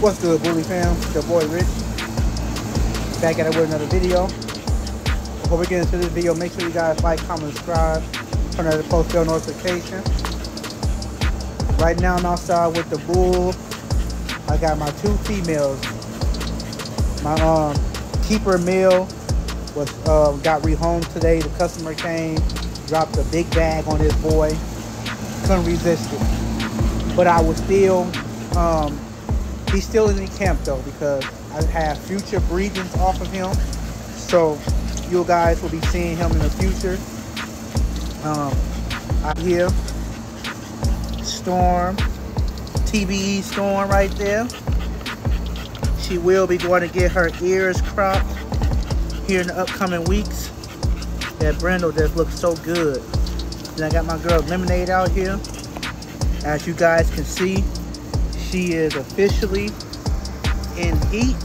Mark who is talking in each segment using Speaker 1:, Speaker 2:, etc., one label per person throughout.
Speaker 1: What's good, Bully fam? It's your boy Rich. Back at it with another video. Before we get into this video, make sure you guys like, comment, subscribe, turn on the post bell notification. Right now I'm outside with the bull. I got my two females. My um keeper male was uh, got rehomed today. The customer came, dropped a big bag on this boy. Couldn't resist it. But I was still um, he's still in the camp though because I have future breedings off of him. So you guys will be seeing him in the future. Um, I hear Storm, TBE Storm right there. She will be going to get her ears cropped here in the upcoming weeks. That brindle just looks so good. Then I got my girl Lemonade out here. As you guys can see, she is officially in heat.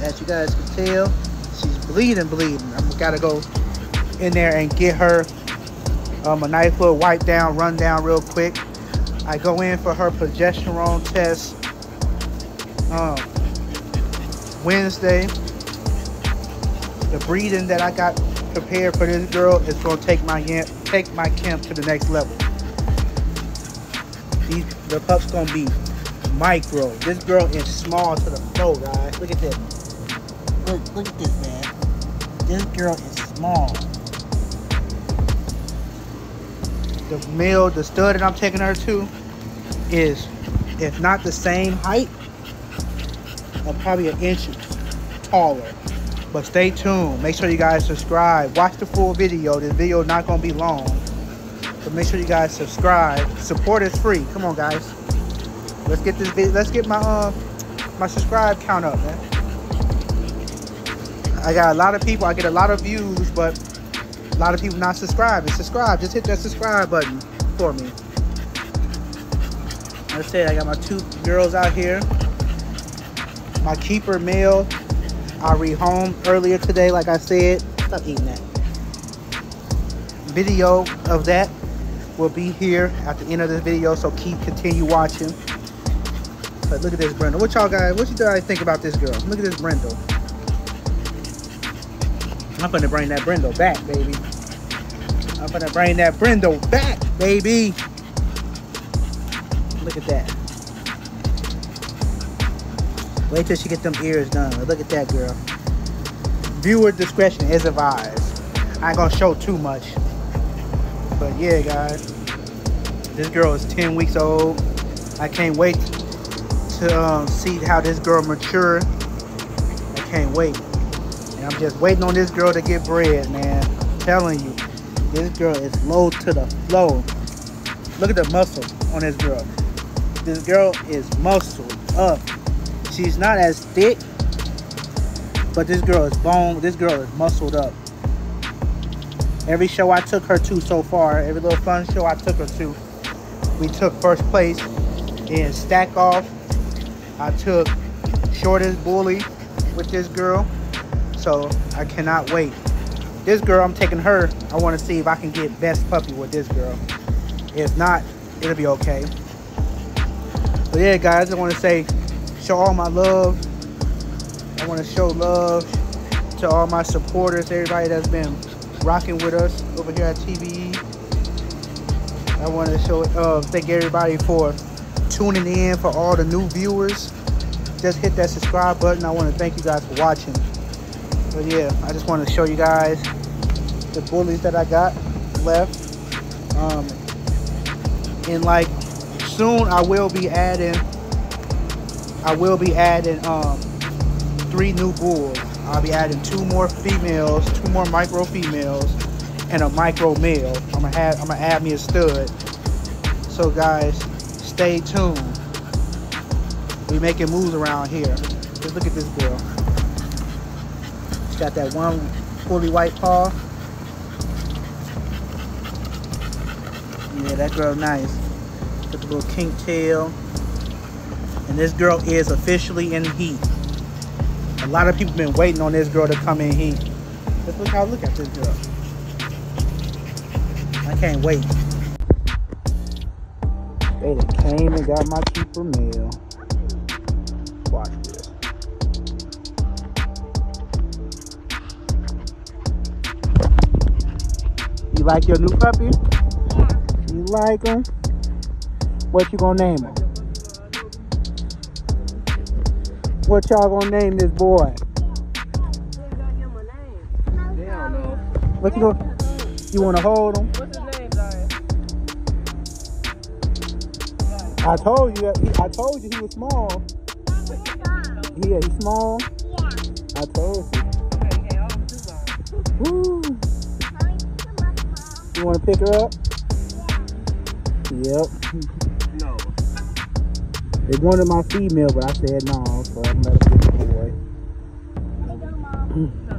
Speaker 1: As you guys can tell, she's bleeding, bleeding. I'm gotta go in there and get her um, a nice little wipe down, run down real quick. I go in for her progesterone test um, Wednesday. The breeding that I got prepared for this girl is gonna take my take my camp to the next level. These the pup's gonna be micro. This girl is small to the flow, guys. Look at this. Look, look at this, man. This girl is small. The male, the stud that I'm taking her to is, if not the same height, uh, probably an inch taller. But stay tuned. Make sure you guys subscribe. Watch the full video. This video is not going to be long. But make sure you guys subscribe. Support is free. Come on, guys. Let's get this video. Let's get my uh, my subscribe count up, man. I got a lot of people. I get a lot of views, but a lot of people not subscribing. Subscribe. Just hit that subscribe button for me. Like I said, I got my two girls out here. My keeper male I rehomed earlier today, like I said. Stop eating that. Video of that will be here at the end of this video, so keep continue watching. But look at this Brindle. What y'all guys, what you guys think about this girl? Look at this Brindle. I'm gonna bring that Brindle back, baby. I'm gonna bring that Brindle back, baby. Look at that. Wait till she get them ears done. Look at that girl. Viewer discretion is advised. I ain't gonna show too much. But yeah, guys. This girl is 10 weeks old. I can't wait to um, see how this girl mature. I can't wait. And I'm just waiting on this girl to get bred, man. I'm telling you. This girl is low to the flow. Look at the muscle on this girl. This girl is muscled up. She's not as thick, but this girl is bone. This girl is muscled up. Every show I took her to so far, every little fun show I took her to, we took first place in stack off. I took shortest bully with this girl, so I cannot wait. This girl, I'm taking her. I want to see if I can get best puppy with this girl. If not, it'll be okay. But yeah, guys, I want to say show all my love. I want to show love to all my supporters, everybody that's been rocking with us over here at TBE. I want to show uh, thank everybody for tuning in, for all the new viewers. Just hit that subscribe button. I want to thank you guys for watching. But yeah, I just want to show you guys the bullies that I got left. Um, and like soon I will be adding I will be adding um, three new bulls. I'll be adding two more females, two more micro females, and a micro male. I'm gonna have I'm gonna add me a stud. So guys, stay tuned. We making moves around here. Just look at this girl. She's got that one fully white paw. Yeah, that girl nice. Got the little kink tail. And this girl is officially in heat. A lot of people been waiting on this girl to come in heat. Just look how look at this girl. I can't wait. They came and got my keeper meal. Watch this. You like your new puppy? Yeah. You like him? What you gonna name him? What y'all gonna name this boy?
Speaker 2: They don't.
Speaker 1: What you gonna? You wanna hold him?
Speaker 2: What's his name, Zion?
Speaker 1: I told you. I told you he was small. Yeah, he's small. I told you.
Speaker 2: Okay, okay, all the two
Speaker 1: Woo. You wanna pick her up? Yep.
Speaker 2: No.
Speaker 1: They wanted my female, but I said no, so I'm gonna let her pick the boy.